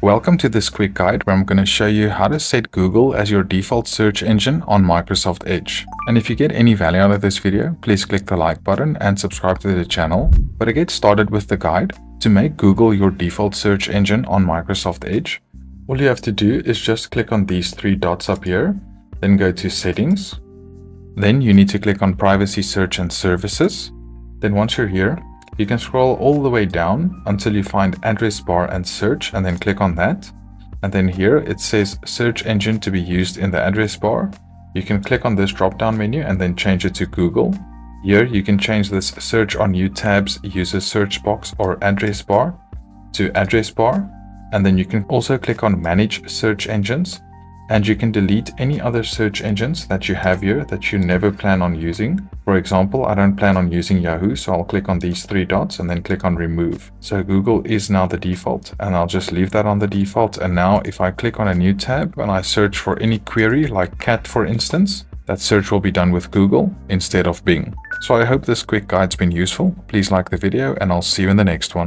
Welcome to this quick guide where I'm going to show you how to set Google as your default search engine on Microsoft Edge. And if you get any value out of this video, please click the like button and subscribe to the channel. But to get started with the guide, to make Google your default search engine on Microsoft Edge, all you have to do is just click on these three dots up here, then go to settings. Then you need to click on privacy search and services. Then once you're here, you can scroll all the way down until you find address bar and search and then click on that. And then here it says search engine to be used in the address bar. You can click on this drop down menu and then change it to Google. Here you can change this search on new tabs user search box or address bar to address bar. And then you can also click on manage search engines and you can delete any other search engines that you have here that you never plan on using. For example, I don't plan on using Yahoo, so I'll click on these three dots and then click on remove. So Google is now the default and I'll just leave that on the default. And now if I click on a new tab and I search for any query like cat, for instance, that search will be done with Google instead of Bing. So I hope this quick guide's been useful. Please like the video and I'll see you in the next one.